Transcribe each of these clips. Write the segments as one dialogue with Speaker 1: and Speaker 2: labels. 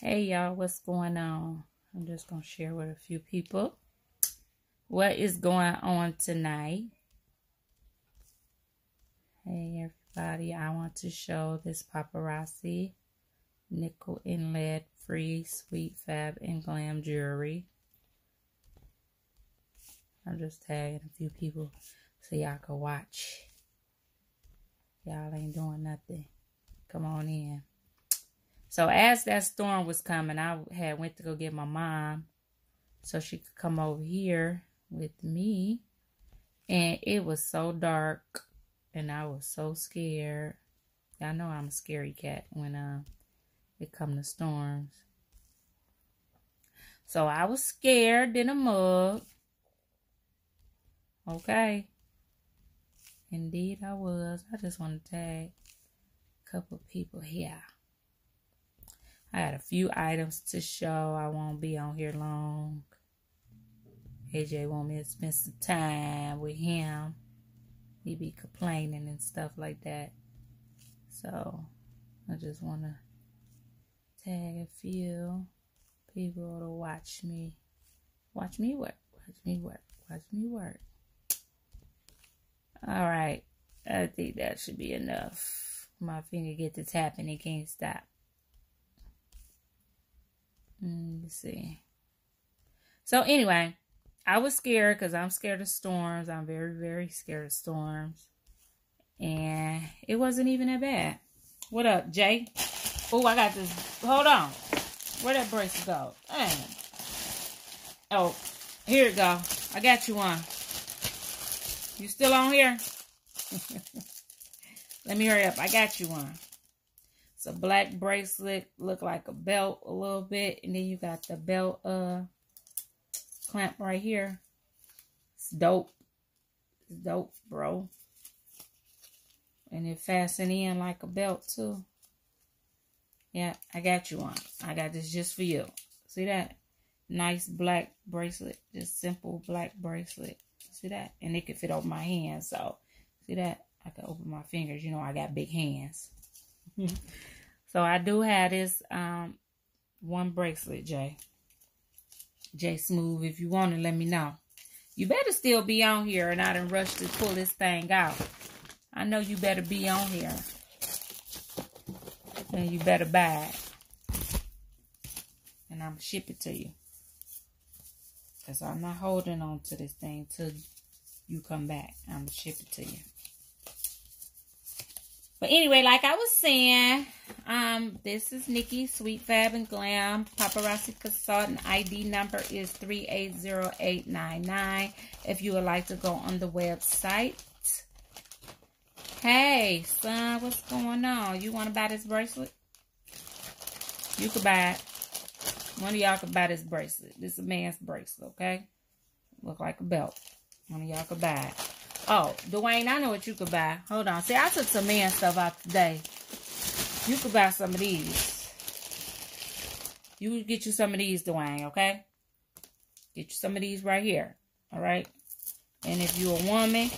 Speaker 1: Hey y'all, what's going on? I'm just going to share with a few people what is going on tonight. Hey everybody, I want to show this paparazzi nickel and lead free sweet fab and glam jewelry. I'm just tagging a few people so y'all can watch. Y'all ain't doing nothing. Come on in. So as that storm was coming, I had went to go get my mom so she could come over here with me. And it was so dark and I was so scared. Y'all know I'm a scary cat when uh, it come to storms. So I was scared in a mug. Okay. Indeed I was. I just want to tag a couple people here. I got a few items to show. I won't be on here long. AJ want me to spend some time with him. He be complaining and stuff like that. So I just want to tag a few people to watch me. Watch me work. Watch me work. Watch me work. All right. I think that should be enough. My finger get to tapping. It can't stop. Mm, let's see. So anyway, I was scared because I'm scared of storms. I'm very, very scared of storms. And it wasn't even that bad. What up, Jay? Oh, I got this. Hold on. Where that bracelet go? Dang. Oh, here it go. I got you one. You still on here? Let me hurry up. I got you one. It's a black bracelet, look like a belt a little bit. And then you got the belt uh clamp right here. It's dope. It's dope, bro. And it fasten in like a belt too. Yeah, I got you one. I got this just for you. See that? Nice black bracelet. Just simple black bracelet. See that? And it can fit over my hands. So, see that? I can open my fingers. You know, I got big hands. so I do have this um one bracelet, Jay. Jay Smooth, if you want to let me know. You better still be on here and I done rush to pull this thing out. I know you better be on here. And you better buy it. And I'm ship it to you. Because I'm not holding on to this thing till you come back. I'm going to ship it to you. But anyway, like I was saying, um, this is Nikki Sweet Fab and Glam Paparazzi Consultant. ID number is 380899. If you would like to go on the website. Hey, son, what's going on? You want to buy this bracelet? You could buy it. One of y'all could buy this bracelet. This is a man's bracelet, okay? Look like a belt. One of y'all could buy it. Oh, Dwayne, I know what you could buy. Hold on. See, I took some man stuff out today. You could buy some of these. You could get you some of these, Dwayne, okay? Get you some of these right here, all right? And if you're a woman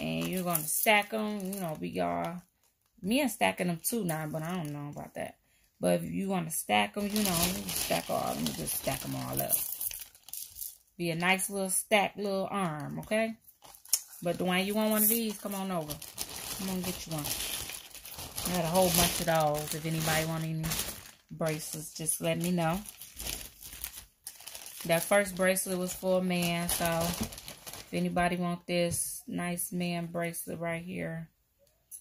Speaker 1: and you're going to stack them, you know, we are men stacking them too now, but I don't know about that. But if you want to stack them, you know, you stack all them, just stack them all up. Be a nice little stack little arm, okay? But Dwayne, you want one of these? Come on over. I'm gonna get you one. I got a whole bunch of those. If anybody want any bracelets, just let me know. That first bracelet was for a man, so if anybody want this nice man bracelet right here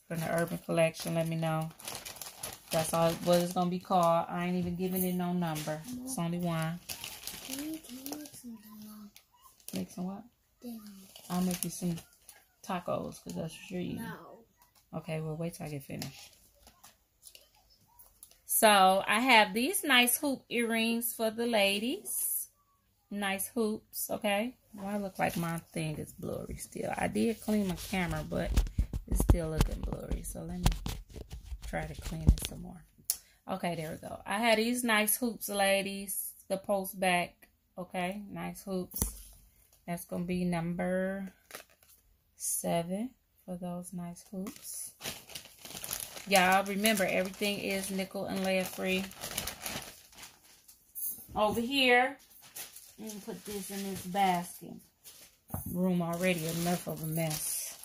Speaker 1: from the Urban Collection, let me know. That's all what it's gonna be called. I ain't even giving it no number. It's only one. Make some what? I'll make you some tacos because that's what you're eating. No. Okay, well, wait till I get finished. So, I have these nice hoop earrings for the ladies. Nice hoops, okay? Well, I look like my thing is blurry still. I did clean my camera, but it's still looking blurry. So, let me try to clean it some more. Okay, there we go. I had these nice hoops, ladies. The post back, okay? Nice hoops. That's going to be number seven for those nice hoops. Y'all remember everything is nickel and lead free. Over here, let me put this in this basket. Room already enough of a mess.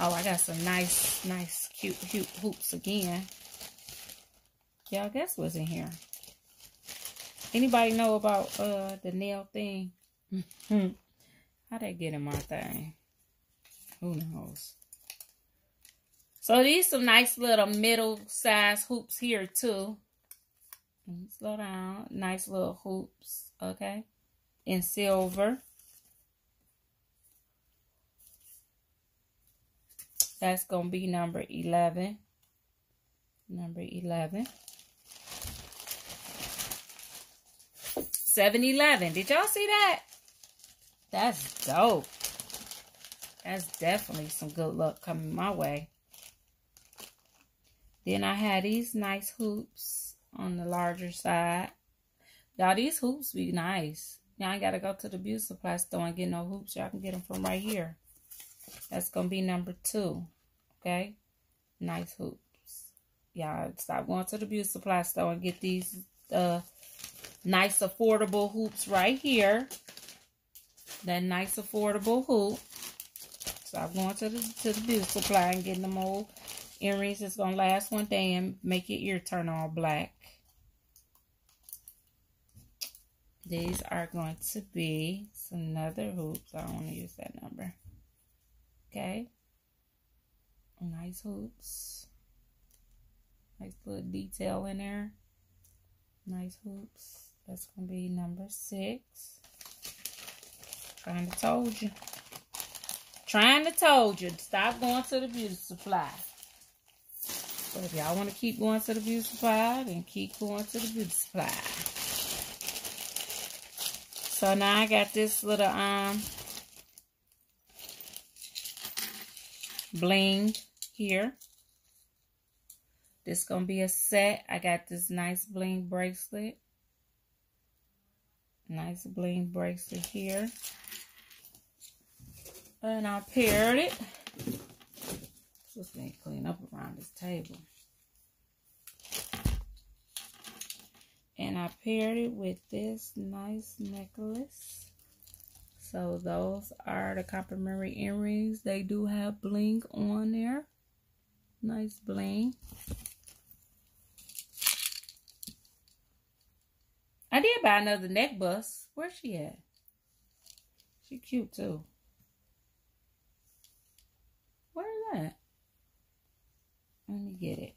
Speaker 1: Oh, I got some nice, nice, cute, cute hoops again. Y'all guess what's in here? Anybody know about uh the nail thing? How they get in my thing? Who knows? So these some nice little middle size hoops here too. Slow down. Nice little hoops. Okay. In silver. That's going to be number 11. Number 11. 7-Eleven. Did y'all see that? That's dope. That's definitely some good luck coming my way. Then I had these nice hoops on the larger side. Y'all, these hoops be nice. Y'all ain't got to go to the beauty supply store and get no hoops. Y'all can get them from right here. That's going to be number two. Okay? Nice hoops. Y'all stop going to the beauty supply store and get these uh, nice affordable hoops right here. That nice affordable hoop. So I'm going to the, to the beauty supply and getting them old earrings that's going to last one day and make it your ear turn all black. These are going to be another hoops. I don't want to use that number. Okay. Nice hoops. Nice little detail in there. Nice hoops. That's going to be number six. Kind to told you. Trying to told you. Stop going to the beauty supply. But if y'all want to keep going to the beauty supply, then keep going to the beauty supply. So now I got this little um bling here. This gonna be a set. I got this nice bling bracelet. Nice bling bracelet here. And I paired it just need to clean up around this table. And I paired it with this nice necklace. So those are the complimentary earrings. They do have bling on there. Nice bling. I did buy another neck bust. Where's she at? She cute too. Where is that? Let me get it.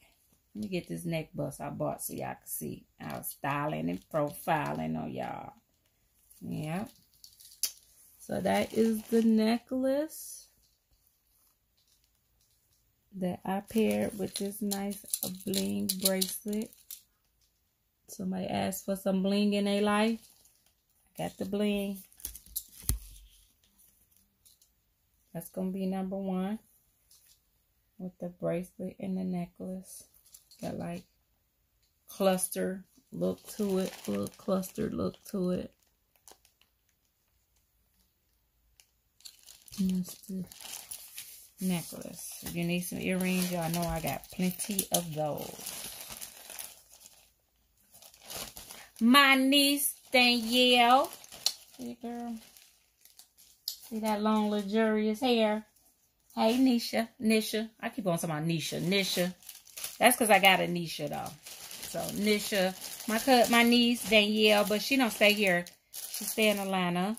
Speaker 1: Let me get this neck bust I bought so y'all can see. I was styling and profiling on y'all. Yep. So that is the necklace that I paired with this nice bling bracelet. Somebody asked for some bling in their life. I got the bling. That's going to be number one with the bracelet and the necklace. Got like cluster look to it, little clustered look to it. The necklace. If you need some earrings, y'all know I got plenty of those. My niece, Danielle. See, girl. See that long, luxurious hair? Hey, Nisha. Nisha. I keep on talking about Nisha. Nisha. That's because I got a Nisha, though. So, Nisha. My my niece, Danielle, but she don't stay here. She stay in Atlanta.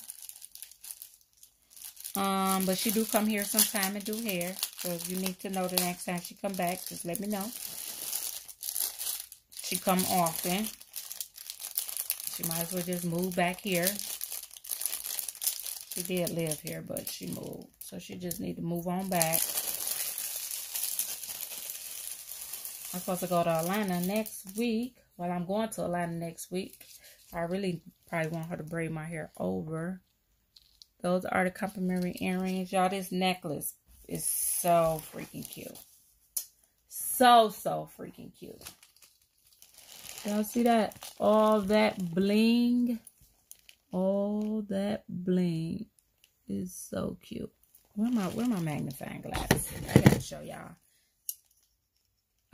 Speaker 1: Um, but she do come here sometime and do hair. So, if you need to know the next time she come back, just let me know. She come often. She might as well just move back here. She did live here, but she moved. So she just need to move on back. I'm supposed to go to Atlanta next week. Well, I'm going to Atlanta next week. I really probably want her to braid my hair over. Those are the complimentary earrings. Y'all, this necklace is so freaking cute. So, so freaking cute. Y'all see that? All that bling. All that bling is so cute. Where my where my magnifying glass? I gotta show y'all.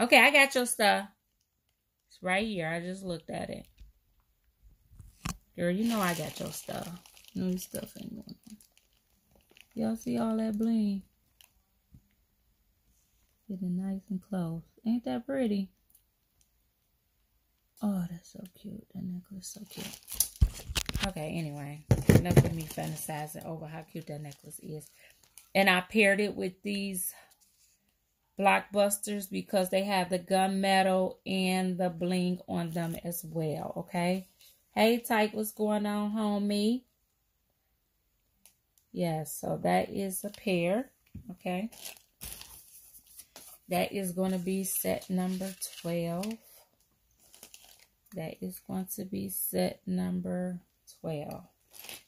Speaker 1: Okay, I got your stuff. It's right here. I just looked at it. Girl, you know I got your stuff. No stuff ain't going on. Y'all see all that bling? Get it nice and close. Ain't that pretty? Oh, that's so cute. That necklace so cute. Okay, anyway. Enough of me fantasizing over how cute that necklace is. And I paired it with these blockbusters because they have the gunmetal and the bling on them as well. Okay. Hey, Tyke, what's going on, homie? Yes, so that is a pair. Okay. That is going to be set number 12. That is going to be set number 12.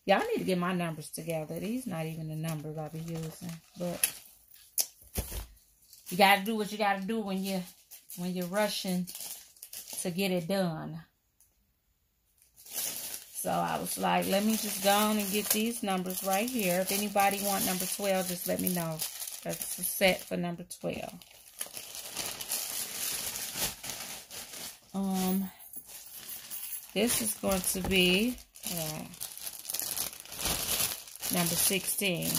Speaker 1: Y'all need to get my numbers together. These not even the numbers I'll be using. But you got to do what you got to do when you when you're rushing to get it done. So I was like, let me just go on and get these numbers right here. If anybody want number 12, just let me know. That's the set for number 12. Um, this is going to be uh, number 16.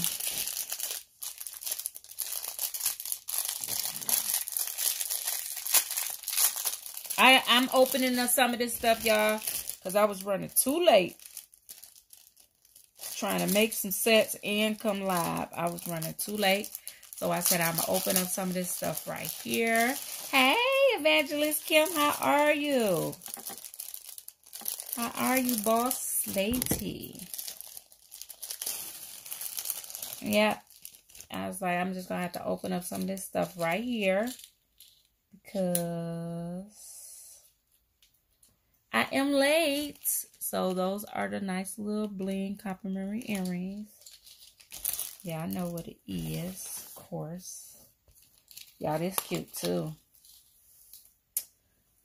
Speaker 1: I, I'm opening up some of this stuff, y'all, because I was running too late trying to make some sets and come live. I was running too late. So I said I'm going to open up some of this stuff right here. Hey, Evangelist Kim, how are you? How are you, boss lady? Yeah. I was like, I'm just going to have to open up some of this stuff right here. Because I am late. So those are the nice little bling complimentary earrings. Yeah, I know what it is, of course. Y'all, this cute too.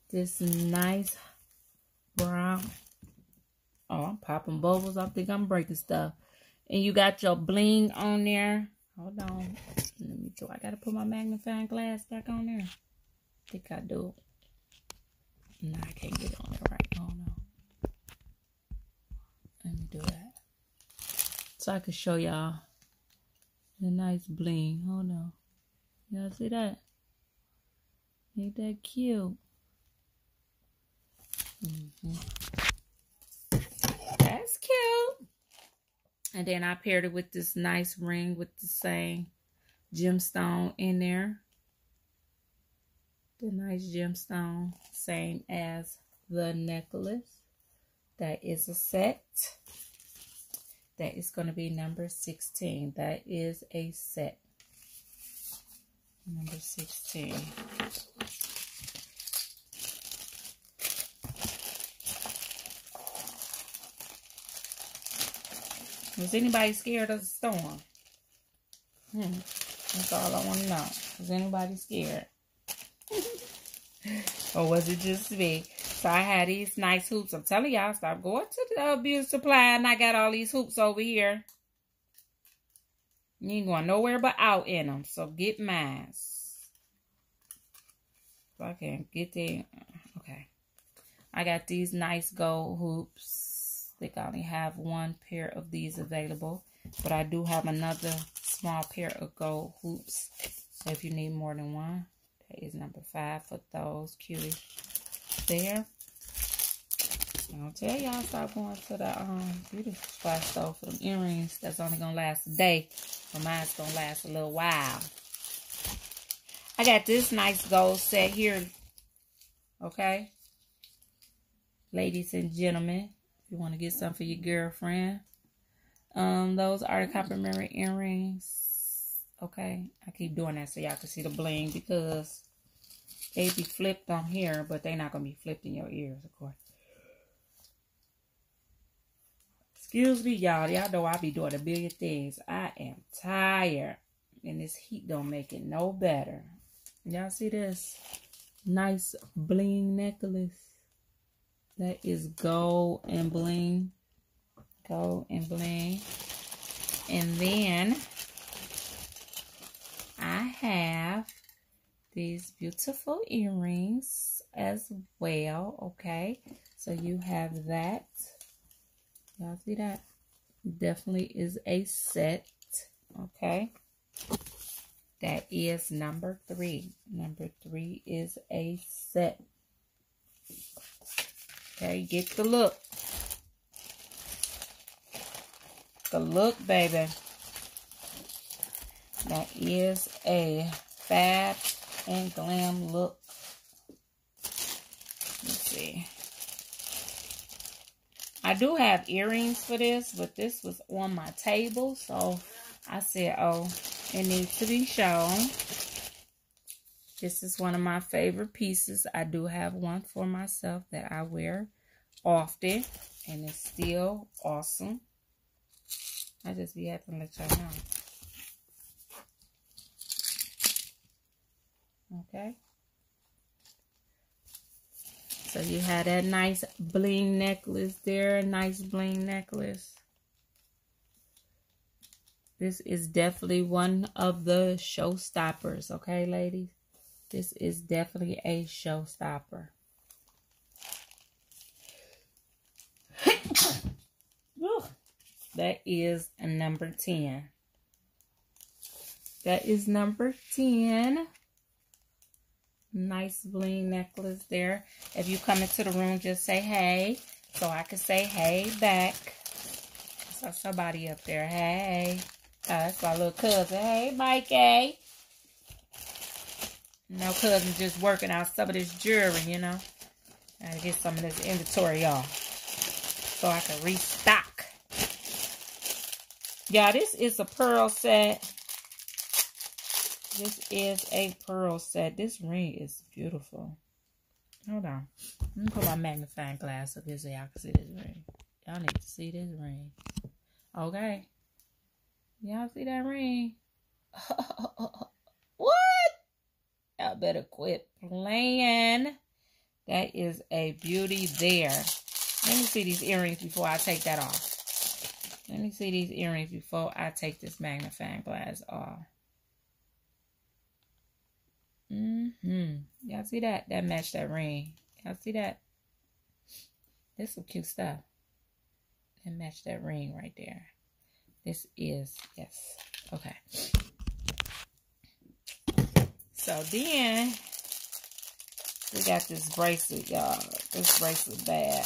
Speaker 1: This nice brown. Oh, I'm popping bubbles. I think I'm breaking stuff. And you got your bling on there. Hold on. Let me go. I got to put my magnifying glass back on there. I think I do. No, I can't get it on there right. Oh, no. Let me do that. So I can show y'all the nice bling. Hold on. Y'all see that? Ain't that cute? Mm -hmm. That's cute. And then I paired it with this nice ring with the same gemstone in there. The nice gemstone, same as the necklace. That is a set. That is going to be number 16. That is a set. Number 16. Was anybody scared of the storm? Hmm. That's all I want to know. Was anybody scared? or was it just me? So I had these nice hoops. I'm telling y'all, stop going to the beauty supply and I got all these hoops over here. You ain't going nowhere but out in them. So get mine. If I can get there. Okay. I got these nice gold hoops think I only have one pair of these available. But I do have another small pair of gold hoops. So if you need more than one, that is number five for those cuties there. I'll tell y'all stop going to the um, beauty supply store for them earrings. That's only going to last a day. But mine's to last a little while. I got this nice gold set here. Okay. Ladies and gentlemen you want to get some for your girlfriend. Um, those are the complimentary earrings. Okay, I keep doing that so y'all can see the bling because they be flipped on here, but they're not gonna be flipped in your ears, of course. Excuse me, y'all. Y'all know I be doing a billion things. I am tired, and this heat don't make it no better. Y'all see this nice bling necklace? That is gold and bling. Gold and bling. And then I have these beautiful earrings as well. Okay. So you have that Y'all see that? Definitely is a set. Okay. That is number three. Number three is a set. Okay, get the look. The look, baby. That is a fab and glam look. Let's see. I do have earrings for this, but this was on my table, so I said, oh, it needs to be shown. This is one of my favorite pieces. I do have one for myself that I wear often, and it's still awesome. I just be happy to let y'all know. Okay. So you had that nice bling necklace there. Nice bling necklace. This is definitely one of the showstoppers. Okay, ladies? This is definitely a showstopper. that is number 10. That is number 10. Nice bling necklace there. If you come into the room, just say hey. So I can say hey back. So somebody up there. Hey. Oh, that's my little cousin. Hey, Mikey. No cousin just working out some of this jewelry, you know. Gotta get some of this inventory off. So I can restock. Yeah, this is a pearl set. This is a pearl set. This ring is beautiful. Hold on. Let me put my magnifying glass up here so y'all can see this ring. Y'all need to see this ring. Okay. Y'all see that ring? Y'all better quit playing. That is a beauty there. Let me see these earrings before I take that off. Let me see these earrings before I take this magnifying glass off. Mm-hmm. Y'all see that? That matched that ring. Y'all see that? This is some cute stuff. That matched that ring right there. This is, yes. Okay. So then, we got this bracelet, y'all. This bracelet bag.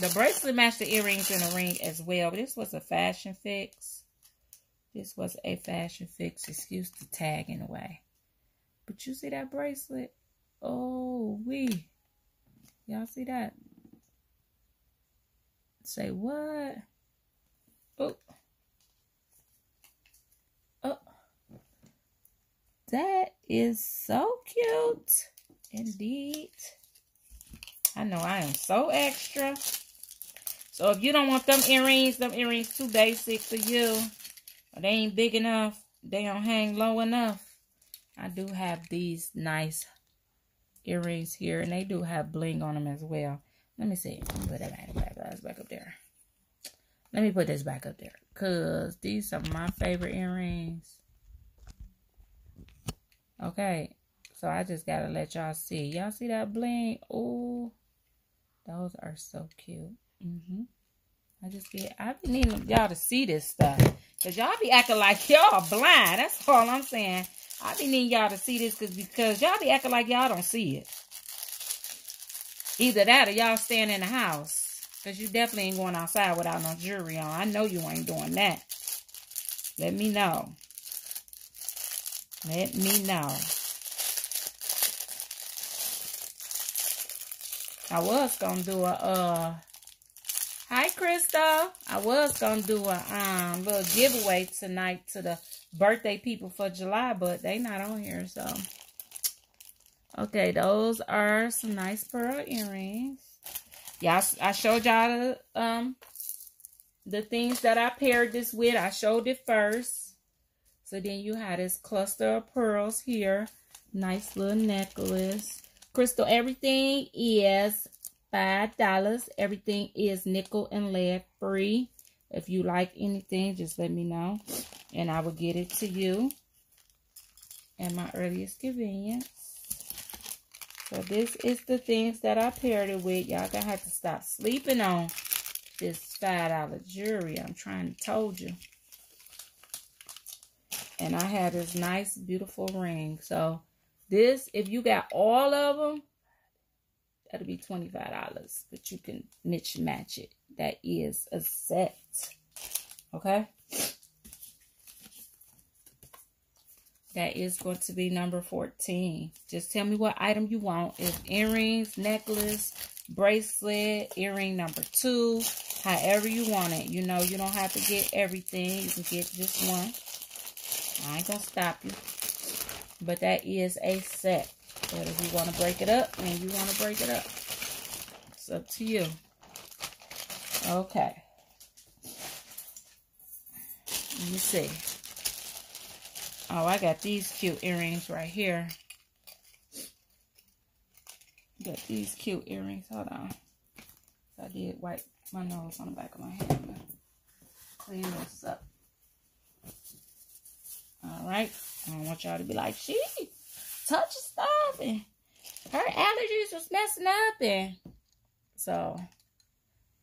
Speaker 1: The bracelet matched the earrings and the ring as well. But this was a fashion fix. This was a fashion fix. Excuse the tag in a way. But you see that bracelet? Oh, we. Y'all see that? Say what? Oh. That is so cute. Indeed. I know I am so extra. So if you don't want them earrings, them earrings too basic for you, or they ain't big enough, they don't hang low enough, I do have these nice earrings here, and they do have bling on them as well. Let me see. Let me put that back, back, up there. Let me put this back up there, because these are my favorite earrings. Okay, so I just got to let y'all see. Y'all see that bling? Oh, those are so cute. Mm-hmm. I just be, I be needing y'all to see this stuff. Because y'all be acting like y'all blind. That's all I'm saying. I be needing y'all to see this cause, because y'all be acting like y'all don't see it. Either that or y'all staying in the house. Because you definitely ain't going outside without no jewelry on. I know you ain't doing that. Let me know. Let me know. I was to do a, uh, hi, Crystal. I was to do a um little giveaway tonight to the birthday people for July, but they not on here, so. Okay, those are some nice pearl earrings. I, I showed y'all the, um, the things that I paired this with. I showed it first. So then you have this cluster of pearls here. Nice little necklace. Crystal, everything is $5. Everything is nickel and lead free. If you like anything, just let me know. And I will get it to you at my earliest convenience. So this is the things that I paired it with. Y'all gonna have to stop sleeping on this $5 jewelry. I'm trying to told you. And I have this nice, beautiful ring. So this, if you got all of them, that'll be $25. But you can niche match it. That is a set. Okay? That is going to be number 14. Just tell me what item you want. If earrings, necklace, bracelet, earring number two, however you want it. You know, you don't have to get everything. You can get just one. I ain't going to stop you. But that is a set. But if you want to break it up, then you want to break it up. It's up to you. Okay. Let me see. Oh, I got these cute earrings right here. Got these cute earrings. Hold on. I did wipe my nose on the back of my hand. Clean this up. All right. I don't want y'all to be like, she touched stuff and her allergies was messing up. And so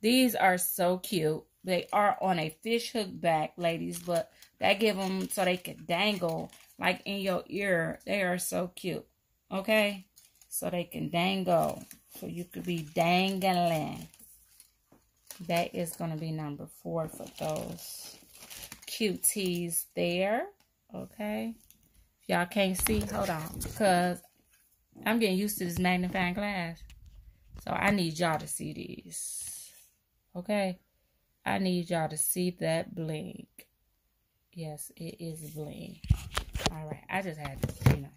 Speaker 1: these are so cute. They are on a fish hook back, ladies, but that give them so they can dangle like in your ear. They are so cute. Okay? So they can dangle. So you could be dangling. That is going to be number four for those cuties there. Okay? If y'all can't see, hold on. Because I'm getting used to this magnifying glass. So I need y'all to see these. Okay? I need y'all to see that blink. Yes, it is bling. All right, I just had to, you know,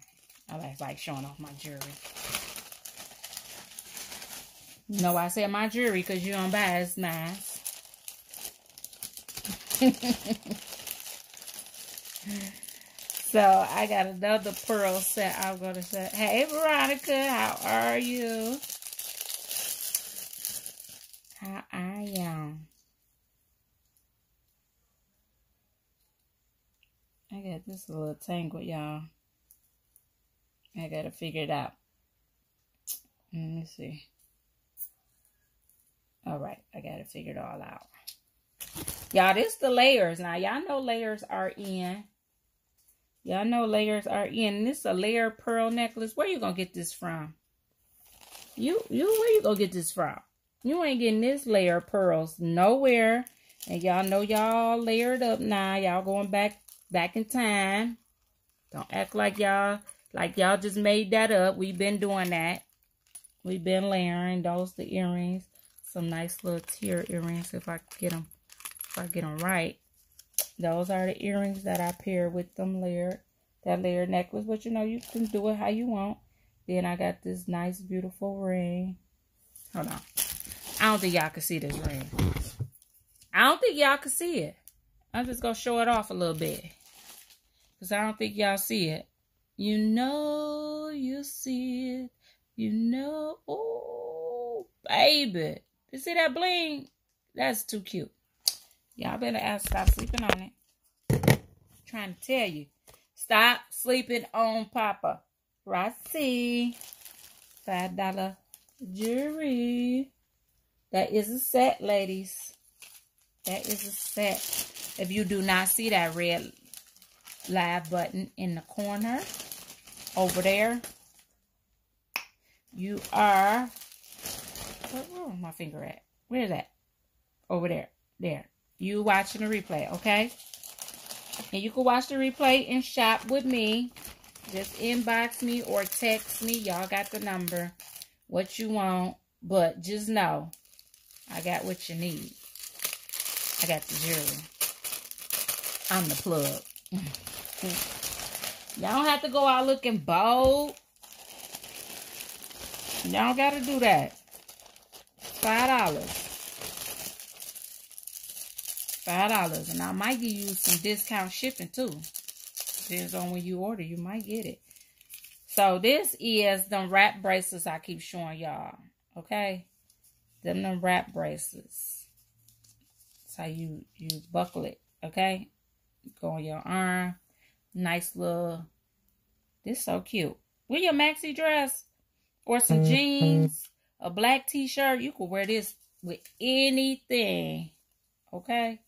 Speaker 1: I like, like showing off my jewelry. Know I said my jewelry because you don't buy it's nice. so I got another pearl set I'm going to say. Hey, Veronica, how are you? How are you? I got this a little tangled, y'all. I gotta figure it out. Let me see. All right, I gotta figure it all out. Y'all, this the layers. Now, y'all know layers are in. Y'all know layers are in. This a layer pearl necklace. Where you gonna get this from? You, you, where you gonna get this from? You ain't getting this layer pearls nowhere. And y'all know y'all layered up now. Y'all going back back in time. Don't act like y'all like y'all just made that up. We've been doing that. We've been layering those the earrings. Some nice little tear earrings if I get them if I get them right. Those are the earrings that I pair with them layered that layered necklace. But you know you can do it how you want. Then I got this nice beautiful ring. Hold on. I don't think y'all can see this ring. I don't think y'all can see it. I'm just going to show it off a little bit. Because I don't think y'all see it. You know you see it. You know. Oh, baby. You see that bling? That's too cute. Y'all better ask stop sleeping on it. trying to tell you. Stop sleeping on Papa. Rossi. Five dollar jewelry. That is a set, ladies. That is a set. If you do not see that red live button in the corner over there. You are, where, where my finger at? Where's that? Over there. There. You watching the replay, okay? And you can watch the replay and shop with me. Just inbox me or text me. Y'all got the number. What you want. But just know, I got what you need. I got the jewelry. I'm the plug. Y'all don't have to go out looking bold. Y'all got to do that. Five dollars. Five dollars. And I might give you some discount shipping too. Depends on when you order. You might get it. So this is the wrap bracelets I keep showing y'all. Okay? Them them wrap bracelets. That's how you, you buckle it. Okay? Go on your arm. Nice little. This so cute. With your maxi dress or some mm-hmm. jeans, a black t-shirt, you could wear this with anything. Okay?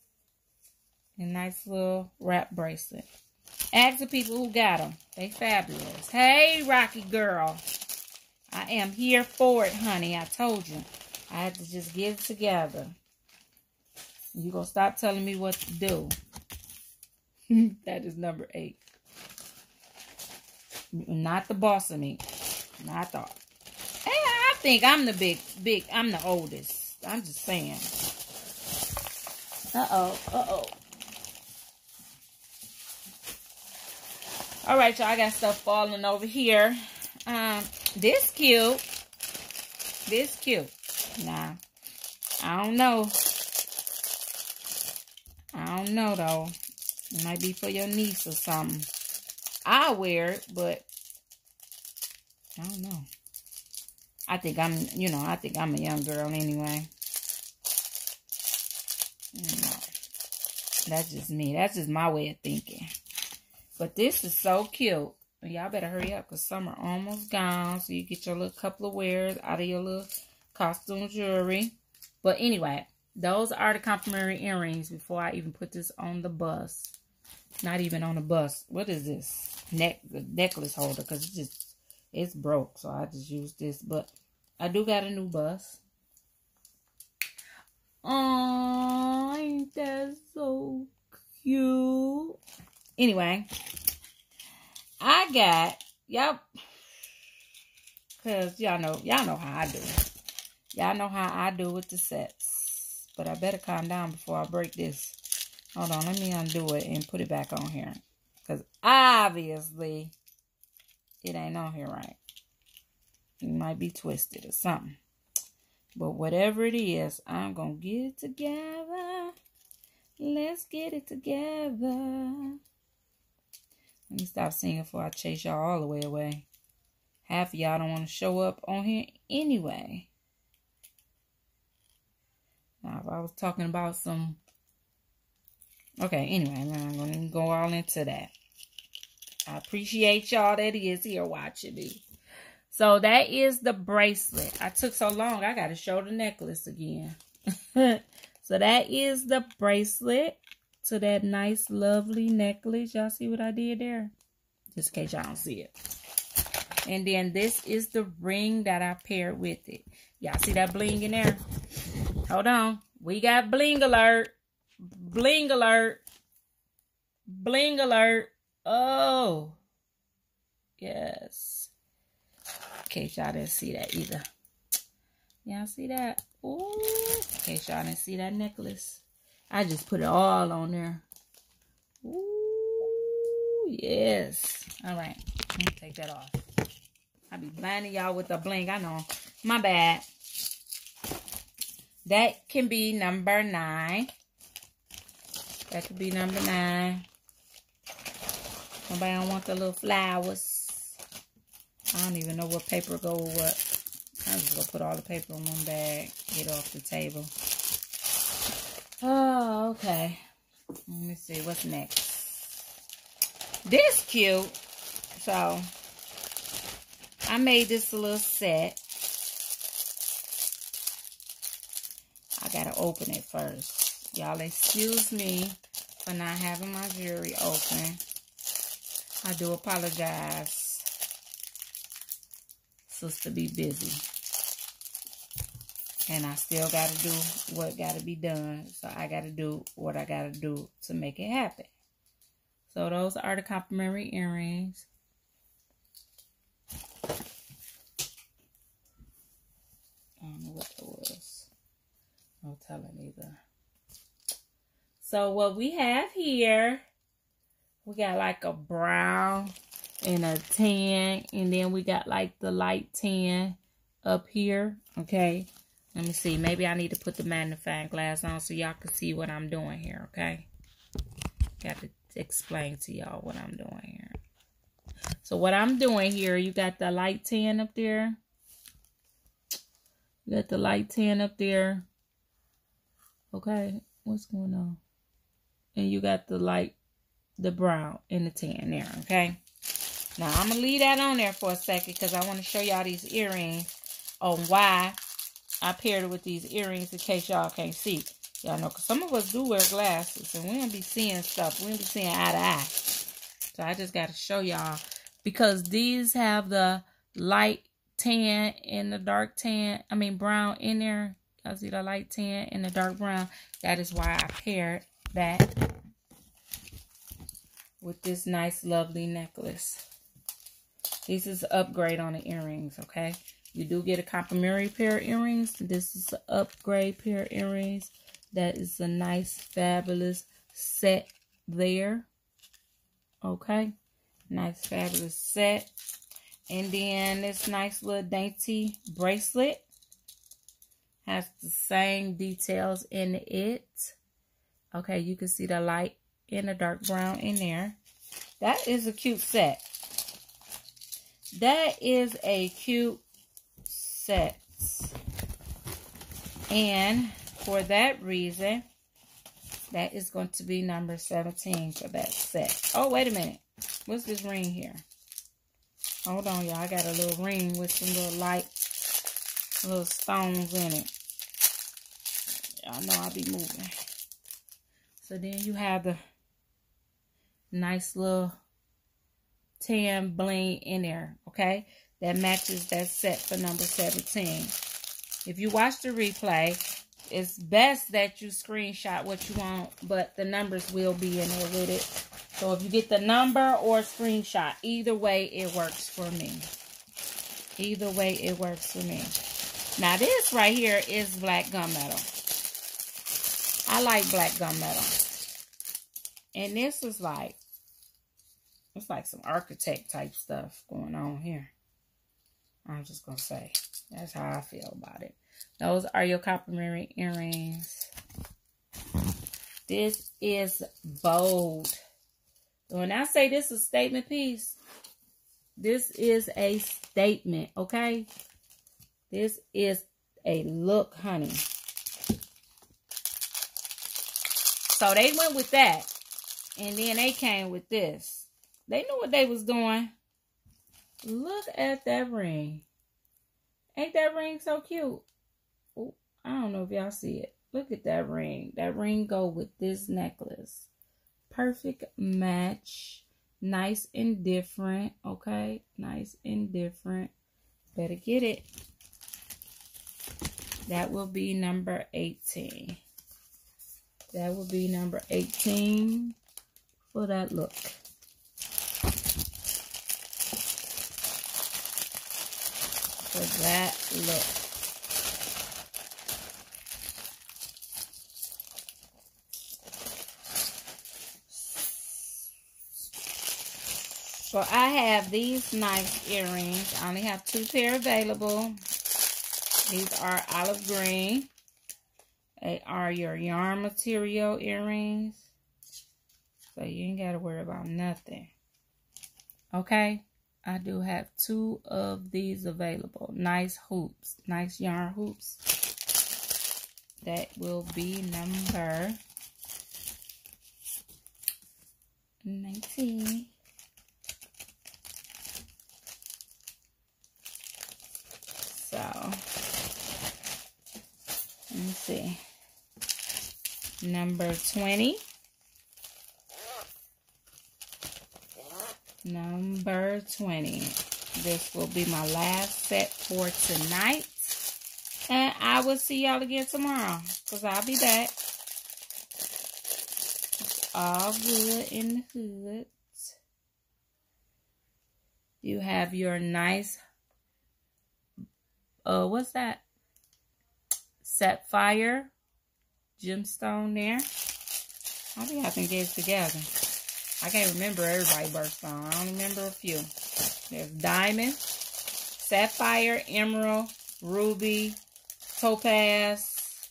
Speaker 1: A nice little wrap bracelet. Ask the people who got them. They fabulous. Hey, Rocky girl. I am here for it, honey. I told you. I had to just get it together. You gonna stop telling me what to do. that is number eight. Not the boss of me. Not the. Hey, I think I'm the big, big. I'm the oldest. I'm just saying. Uh-oh, Uh oh. Uh oh. All right, y'all. I got stuff falling over here. Um, this cute. This cute. Nah, I don't know. I don't know though. It might be for your niece or something. I wear it, but I don't know. I think I'm, you know, I think I'm a young girl anyway. That's just me. That's just my way of thinking. But this is so cute. Y'all better hurry up because summer almost gone. So you get your little couple of wears out of your little costume jewelry. But anyway, those are the complimentary earrings before I even put this on the bus. Not even on the bus. What is this? Neck necklace holder because it's just it's broke. So I just use this. But I do got a new bus. Oh, ain't that so cute? Anyway, I got y'all cause y'all know y'all know how I do. It. Y'all know how I do with the sets. But I better calm down before I break this. Hold on, let me undo it and put it back on here. Because obviously, it ain't on here right. It might be twisted or something. But whatever it is, I'm going to get it together. Let's get it together. Let me stop singing before I chase y'all all the way away. Half of y'all don't want to show up on here anyway. Now, if I was talking about some... Okay, anyway, I'm going to go all into that. I appreciate y'all that is here watching me. So that is the bracelet. I took so long, I got to show the necklace again. so that is the bracelet to that nice, lovely necklace. Y'all see what I did there? Just in case y'all don't see it. And then this is the ring that I paired with it. Y'all see that bling in there? Hold on. We got bling alert. Bling alert. Bling alert. Oh. Yes. In case y'all didn't see that either. Y'all see that? Ooh. In case y'all didn't see that necklace. I just put it all on there. Ooh, yes. All right. Let me take that off. I be blinding y'all with a bling. I know. My bad. That can be number nine. That could be number nine. Nobody don't want the little flowers. I don't even know what paper go with what. I'm just going to put all the paper in one bag. Get off the table. Oh, okay. Let me see. What's next? This cute. So, I made this a little set. I got to open it first. Y'all excuse me for not having my jewelry open. I do apologize. Sister be busy. And I still got to do what got to be done. So I got to do what I got to do to make it happen. So those are the complimentary earrings. I don't know what that was. No telling either. So what we have here, we got like a brown and a tan. And then we got like the light tan up here. Okay. Let me see. Maybe I need to put the magnifying glass on so y'all can see what I'm doing here, okay? Got to explain to y'all what I'm doing here. So what I'm doing here, you got the light tan up there. You got the light tan up there. Okay, what's going on? And you got the light, the brown and the tan there, okay? Now, I'm going to leave that on there for a second because I want to show y'all these earrings on why I paired it with these earrings in case y'all can't see. Y'all know, because some of us do wear glasses and we don't be seeing stuff. We don't be seeing eye to eye. So I just got to show y'all because these have the light tan and the dark tan, I mean brown in there. I see the light tan and the dark brown. That is why I paired that with this nice lovely necklace. This is an upgrade on the earrings, okay? You do get a complimentary pair of earrings. This is an upgrade pair of earrings. That is a nice, fabulous set there. Okay. Nice, fabulous set. And then this nice little dainty bracelet. Has the same details in it. Okay, you can see the light and the dark brown in there. That is a cute set. That is a cute set. And for that reason, that is going to be number 17 for that set. Oh, wait a minute. What's this ring here? Hold on, y'all. I got a little ring with some little light, little stones in it. Y'all know I'll be moving. So then you have the nice little tan bling in there, okay? That matches that set for number 17. If you watch the replay, it's best that you screenshot what you want, but the numbers will be in there with it. So if you get the number or screenshot, either way it works for me. Either way it works for me. Now this right here is black gunmetal. I like black gunmetal. And this is like, it's like some architect type stuff going on here. I'm just going to say, that's how I feel about it. Those are your complimentary earrings. This is bold. When I say this is a statement piece, this is a statement, okay? This is a look, honey. So they went with that. And then they came with this. They knew what they was doing. Look at that ring. Ain't that ring so cute? I don't know if y'all see it. Look at that ring. That ring go with this necklace. Perfect match. Nice and different. Okay. Nice and different. Better get it. That will be number 18. That will be number 18 for that look. For that look. So I have these nice earrings. I only have two pair available. These are olive green. They are your yarn material earrings. So you ain't got to worry about nothing. Okay? I do have two of these available. Nice hoops. Nice yarn hoops. That will be number 19. So, let me see. Number 20. Number 20. This will be my last set for tonight. And I will see y'all again tomorrow. Because I'll be back. All good in the hood. You have your nice uh, what's that? Sapphire gemstone there. I think I can get together. I can't remember everybody birthstone. I don't remember a few. There's diamond, sapphire, emerald, ruby, topaz.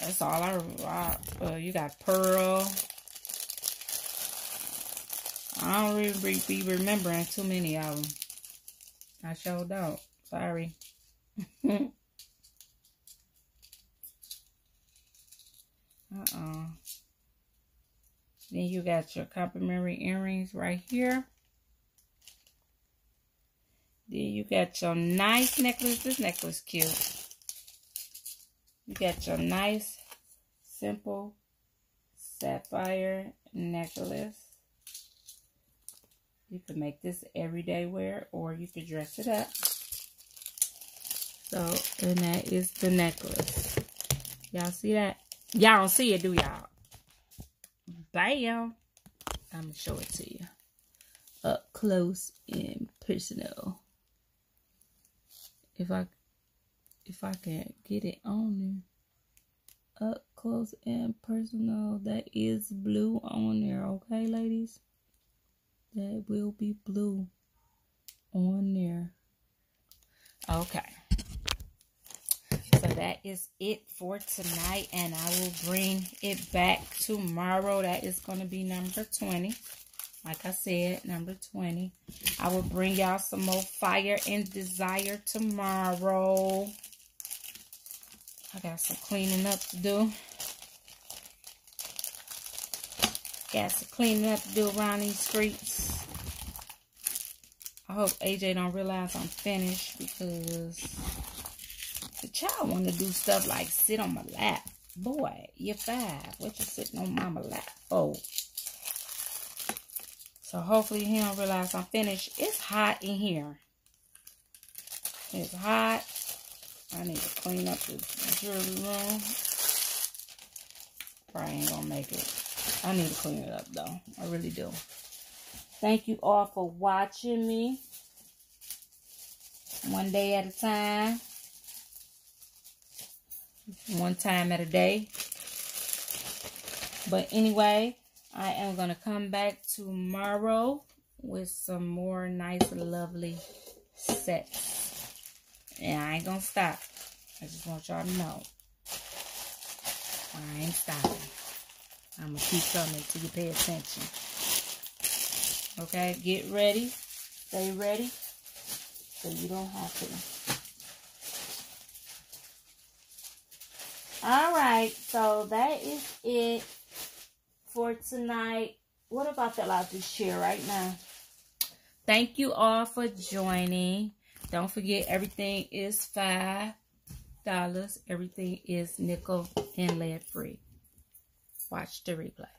Speaker 1: That's all I, uh, you got pearl. I don't really be remembering too many of them. I sure don't. Sorry. uh-uh. Then you got your complimentary earrings right here. Then you got your nice necklace. This necklace cute. You got your nice, simple sapphire necklace. You can make this everyday wear or you could dress it up. So, and that is the necklace. Y'all see that? Y'all don't see it, do y'all? Bam. I'm going to show it to you. Up close and personal. If I if I can get it on there. Up close and personal. That is blue on there, okay, ladies? That will be blue on there. Okay that is it for tonight. And I will bring it back tomorrow. That is going to be number 20. Like I said, number 20. I will bring y'all some more fire and desire tomorrow. I got some cleaning up to do. Got some cleaning up to do around these streets. I hope AJ don't realize I'm finished because the child want to do stuff like sit on my lap. Boy, you're five. What you sitting on mama lap Oh. So hopefully he don't realize I'm finished. It's hot in here. It's hot. I need to clean up the jewelry room. Probably ain't gonna make it. I need to clean it up though. I really do. Thank you all for watching me. One day at a time one time at a day. But anyway, I am going to come back tomorrow with some more nice, lovely sets. And I ain't going to stop. I just want y'all to know. I ain't stopping. I'm going to keep coming till you pay attention. Okay, get ready. Stay ready so you don't have to. All right, so that is it for tonight. What about that out this chair right now? Thank you all for joining. Don't forget, everything is $5. Everything is nickel and lead free. Watch the replay.